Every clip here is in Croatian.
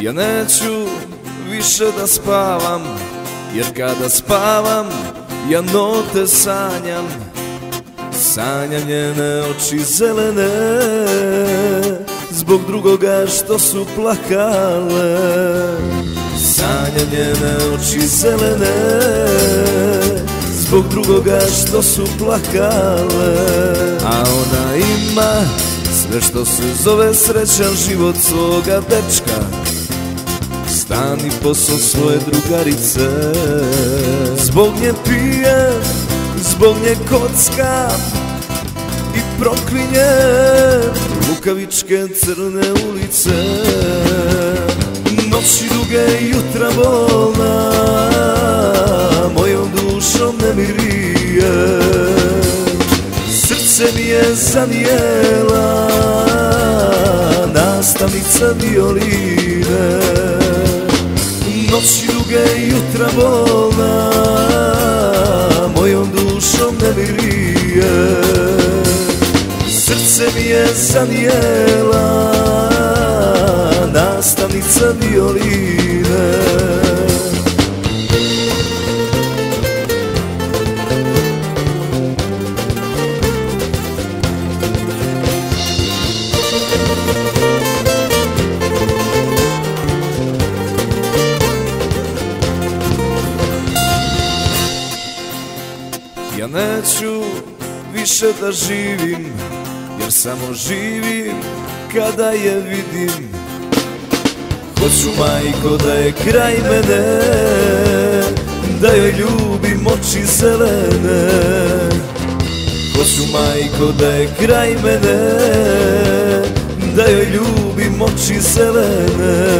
Ja neću više da spavam Jer kada spavam ja note sanjam. Sanjam njene oči zelene Zbog drugoga što su plakale. Sanjam njene oči zelene Zbog drugoga što su plakale. A ona ima sve što se zove srećan život svoga dečka Stan i posao svoje drugarice. Zbog nje pije, zbog nje kocka I proklinje Lukavičke crne ulice. Noći duge jutra bolna Mojom dušom ne mirije. Srce mi je zanijela Nastavnica violine Noći duge i jutra bolna Mojom dušom ne mirije. Srce mi je zanijela Nastavnica violine Ja neću više da živim Jer samo živim kada je vidim. Hoću majko da je kraj mene Da joj ljubim oči zelene. Hoću majko da je kraj mene Da joj ljubim oči zelene.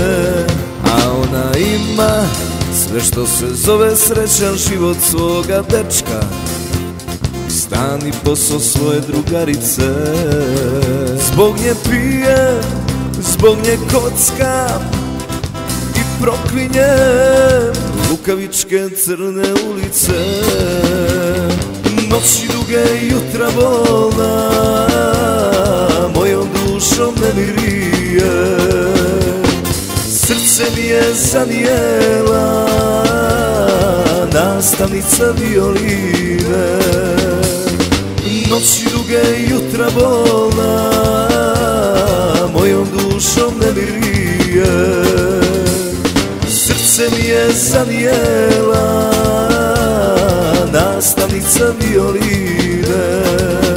A ona ima sve što se zove srećan život svoga dečka Stan i posao svoje drugarice. Zbog nje pije, zbog nje kocka I proklinje Lukavičke crne ulice. Noći duge jutra bolna Mojom dušom ne mirije. Srce mi je zanijela Nastavnica violine Noći duge i jutra bolna Mojom dušom ne mirije Srce mi je zanijela Nastavnica violine